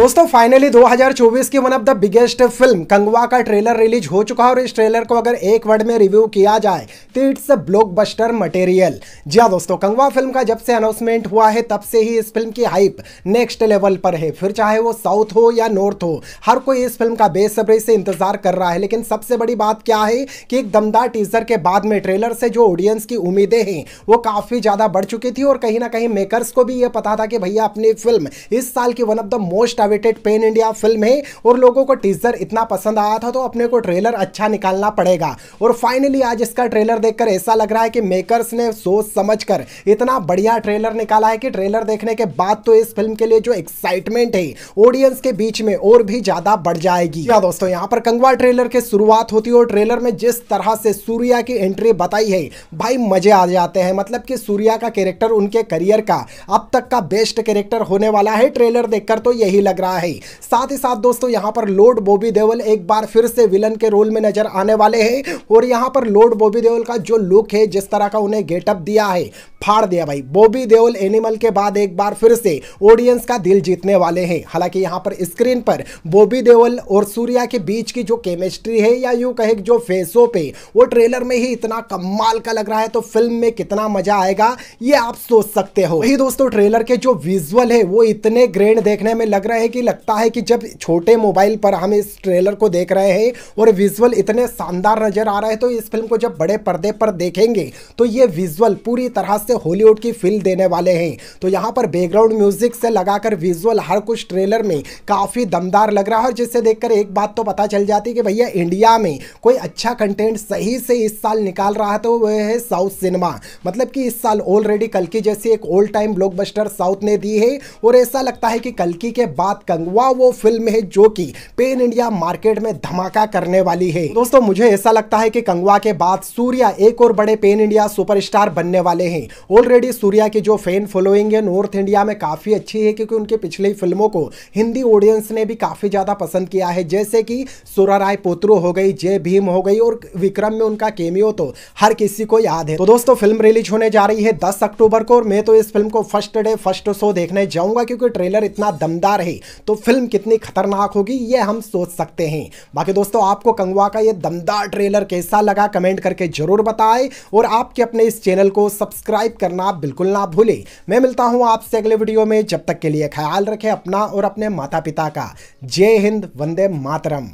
दोस्तों फाइनली 2024 की one of the biggest film Kanguva का ट्रेलर रिलीज़ हो चुका है और इस ट्रेलर को अगर एक वर्ड में रिव्यू किया जाए तो इट्स अ ब्लॉकबस्टर मटेरियल जी हाँ दोस्तों, कंगवा फ़िल्म का जब से अनाउंसमेंट हुआ है, तब से ही इस फ़िल्म की हाइप नेक्स्ट लेवल पर है। फिर चाहे वो साउथ हो या नॉर्थ हो, हर कोई इस फ़िल्म का बेसब्री से इंतज़ार कर रहा है। लेकिन सबसे बड़ी बात क्या है कि एक दमदार टीजर के बाद में ट्रेलर से जो ऑडियंस की उम्मीदें हैं, वो काफ़ी ज़्यादा बढ़ चुकी थी और कहीं ना कहीं मेकर्स को भी ये पता था कि भैया अपनी फ़िल्म इस साल की one of the most awaited pan India film है और लोगों को टीजर इतना पसंद आया था तो अपने को ट्रेलर अच्छा निकालना पड़ेगा। और फाइनली आज इसका ट्रेलर देखकर ऐसा लग रहा है कि मेकर्स ने सोच समझकर इतना बढ़िया ट्रेलर निकाला है कि ट्रेलर देखने के बाद तो इस फ़िल्म के लिए जो एक्साइटमेंट है ऑडियंस के बीच में और भी ज़्यादा बढ़ जाएगी। क्या दोस्तों, यहाँ पर कंगवा ट्रेलर की शुरुआत होती है और ट्रेलर में जिस तरह से सूर्या की एंट्री बताई है, भाई मज़े आ जाते हैं। मतलब कि सूर्या का कैरेक्टर उनके करियर का अब तक का बेस्ट कैरेक्टर होने वाला है। ट्रेलर देखकर तो यही रहा है। है साथ ही साथ दोस्तों, यहाँ पर लॉर्ड बॉबी देवल एक बार फिर से विलन के रोल में नज़र आने वाले हैं और यहाँ पर लॉर्ड बॉबी देवल का जो लुक है, जिस तरह का उन्हें गेटअप दिया है, फाड़ दिया भाई। बॉबी देओल एनिमल के बाद एक बार फिर से ऑडियंस का दिल जीतने वाले हैं। हालाँकि यहाँ पर स्क्रीन पर बॉबी देओल और सूर्या के बीच की जो केमिस्ट्री है या यूँ कहे जो फेसों पे, वो ट्रेलर में ही इतना कमाल का लग रहा है तो फ़िल्म में कितना मज़ा आएगा, ये आप सोच सकते हो। वही दोस्तों ट्रेलर के जो विजुअल है, वो इतने ग्रेंड देखने में लग रहे हैं कि लगता है कि जब छोटे मोबाइल पर हम इस ट्रेलर को देख रहे हैं और विजुअल इतने शानदार नज़र आ रहे हैं तो इस फ़िल्म को जब बड़े पर्दे पर देखेंगे तो ये विजुअल पूरी तरह से हॉलीवुड की फील देने वाले हैं। तो यहाँ पर बैकग्राउंड म्यूज़िक से लगाकर विजुअल हर कुछ ट्रेलर में काफ़ी दमदार लग रहा है और जिससे देखकर एक बात तो पता चल जाती है कि भैया इंडिया में कोई अच्छा कंटेंट सही से इस साल निकाल रहा तो वह है साउथ सिनेमा मतलब कि इस साल ऑलरेडी कल्कि जैसी एक ओल्ड टाइम ब्लॉकबस्टर साउथ ने दी है और ऐसा लगता है कि कल्कि के बाद कंगवा वो फ़िल्म है जो कि पेन इंडिया मार्केट में धमाका करने वाली है। दोस्तों, मुझे ऐसा लगता है कि कंगवा के बाद सूर्या एक और बड़े पेन इंडिया सुपरस्टार बनने वाले हैं। ऑलरेडी सूर्या की जो फ़ैन फॉलोइंग है नॉर्थ इंडिया में काफ़ी अच्छी है क्योंकि उनके पिछली फ़िल्मों को हिंदी ऑडियंस ने भी काफ़ी ज़्यादा पसंद किया है। जैसे कि सुरा राय पोत्रो हो गई, जय भीम हो गई और विक्रम में उनका केमियो तो हर किसी को याद है। तो दोस्तों फ़िल्म रिलीज़ होने जा रही है दस अक्टूबर को और मैं तो इस फ़िल्म को फ़र्स्ट डे फ़र्स्ट शो देखने जाऊँगा क्योंकि ट्रेलर इतना दमदार है। तो फ़िल्म कितनी खतरनाक होगी, ये हम सोच सकते हैं। बाकी दोस्तों, आपको कंगवा का ये दमदार ट्रेलर कैसा लगा कमेंट करके ज़रूर बताएँ और आपके अपने इस चैनल को सब्सक्राइब करना बिल्कुल ना भूले। मैं मिलता हूँ आपसे अगले वीडियो में, जब तक के लिए ख्याल रखें अपना और अपने माता पिता का। जय हिंद, वंदे मातरम।